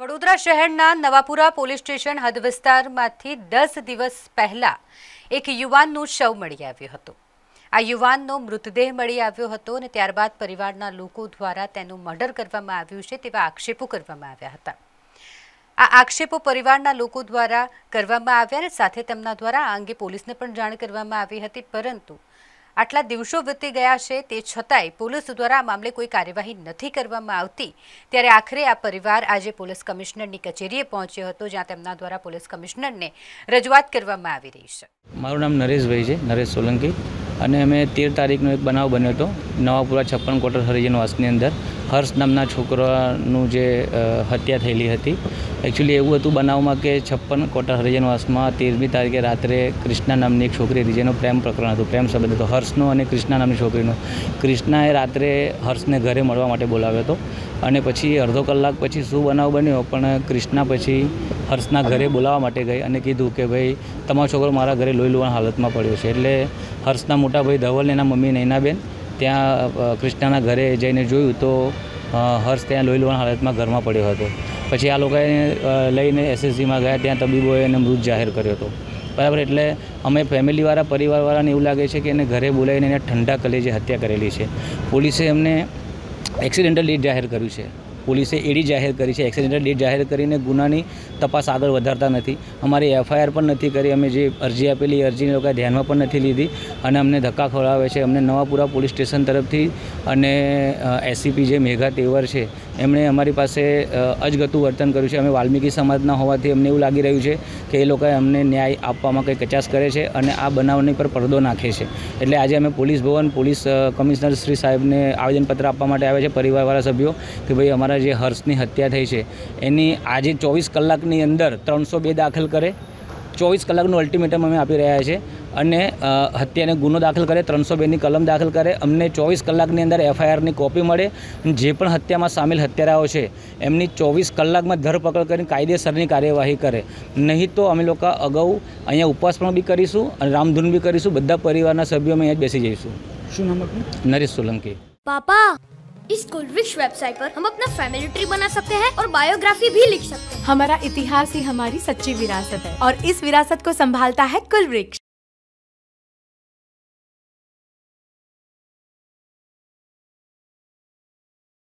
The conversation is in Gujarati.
વડોદરા શહેરના નવાપુરા પોલીસ સ્ટેશન હદ વિસ્તારમાંથી દસ દિવસ પહેલા એક યુવાનનું શવ મળી આવ્યું હતું. આ યુવાનનો મૃતદેહ મળી આવ્યો હતો અને ત્યારબાદ પરિવારના લોકો દ્વારા તેનું મર્ડર કરવામાં આવ્યું છે તેવા આક્ષેપો કરવામાં આવ્યા હતા. આ આક્ષેપો પરિવારના લોકો દ્વારા કરવામાં આવ્યા અને સાથે તેમના દ્વારા આ અંગે પોલીસને પણ જાણ કરવામાં આવી હતી, પરંતુ આટલા દિવસો વીતી ગયા છે, તે છતાંય પોલીસ દ્વારા આ મામલે કોઈ કાર્યવાહી નથી કરવામાં આવતી. ત્યારે આખરે આ પરિવાર આજે પોલીસ કમિશનરની કચેરીએ પહોંચ્યો હતો, જ્યાં તેમના દ્વારા પોલીસ કમિશનરને રજૂઆત કરવામાં આવી રહી છે. મારું નામ નરેશભાઈ છે, નરેશ સોલંકી. અને અમે તેર તારીખનો એક બનાવ બન્યો હતો નવાપુરા છપ્પન કોટર હરિજનવાસની અંદર. હર્ષ નામના છોકરાનું જે હત્યા થયેલી હતી. એકચ્યુઅલી એવું હતું બનાવમાં કે છપ્પન કોટર હરિજનવાસમાં તેરમી તારીખે રાત્રે કૃષ્ણા નામની એક છોકરી હતી જેનો પ્રેમ પ્રકરણ હતું, પ્રેમ સંબંધ હતો. હર્ષનો અને કૃષ્ણા નામની છોકરીનો. કૃષ્ણાએ રાત્રે હર્ષને ઘરે મળવા માટે બોલાવ્યો હતો અને પછી અડધો કલાક પછી શું બનાવ બન્યો? પણ ક્રિષ્ના પછી હર્ષના ઘરે બોલાવવા માટે ગઈ અને કીધું કે ભાઈ, તમારો છોકરો મારા ઘરે લોહી લુવાણ હાલતમાં પડ્યો છે. એટલે હર્ષના મોટા ભાઈ ધવલ એના મમ્મી નૈનાબેન ત્યાં કૃષ્ણના ઘરે જઈને જોયું તો હર્ષ ત્યાં લોહી હાલતમાં ઘરમાં પડ્યો હતો. પછી આ લોકોએ લઈને એસએસજીમાં ગયા, ત્યાં તબીબોએ એને મૃત જાહેર કર્યો હતો. બરાબર, એટલે અમે ફેમિલીવાળા, પરિવારવાળાને એવું લાગે છે કે એને ઘરે બોલાવીને એને ઠંડા કલેજે હત્યા કરેલી છે. પોલીસે એમને એક્સિડેન્ટલી જાહેર કર્યું છે. પોલીસે એડી જાહેર કરી છે એક્સિડેન્ટલ ડેટ જાહેર કરીને ગુનાની તપાસ આગળ વધારતા નથી. અમારી એફઆઈઆર પણ નથી કરી, અમે જે અરજી આપેલી અરજીને લોકો ધ્યાનમાં પણ નથી લીધી અને અમને ધક્કા ખવડાવે છે. અમને નવાપુરા પોલીસ સ્ટેશન તરફથી અને એસસીપી જે મેઘા તેવર છે એમણે અમારી પાસે અજગતું વર્તન કર્યું છે. અમે વાલ્મીકી સમાજના હોવાથી અમને એવું લાગી રહ્યું છે કે એ લોકોએ અમને ન્યાય આપવામાં કંઈ કચાશ કરે છે અને આ બનાવની પર પડદો નાખે છે. એટલે આજે અમે પોલીસ ભવન, પોલીસ કમિશનર શ્રી સાહેબને આવેદનપત્ર આપવા માટે આવ્યા છે પરિવારવાળા સભ્યો કે ભાઈ અમારા જે હર્ષની હત્યા થઈ છે, એની આજે ચોવીસ કલાકની અંદર ત્રણસો બે દાખલ કરે. ચોવીસ કલાકનું અલ્ટિમેટમ અમે આપી રહ્યા છે. અને અ, હત્યાને ગુનો દાખલ કરે ત્રણસો બેની કલમ દાખલ કરે અમને ચોવીસ કલાકની અંદર એફઆઈઆરની કોપી મળે અને જે પણ હત્યામાં સામેલ હત્યારાઓ છે એમની ચોવીસ કલાકમાં ધરપકડ કરીને કાયદેસરની કાર્યવાહી કરે નહીં તો અમે લોકો અગાઉ અહીંયા ઉપવાસ પણ બી કરીશું અને રામધૂન બી કરીશું બધા પરિવારના સભ્યો અમે અહીંયા જ બેસી જઈશું શું નામ આપનું નરેશ સોલંકી पापा इस कुलवृक्ष वेबसाइट पर हम अपना फैमिली ट्री बना सकते हैं और बायोग्राफी भी लिख सकते हैं हमारा इतिहास ही हमारी सच्ची विरासत है और इस विरासत को संभालता है कुल वृक्ष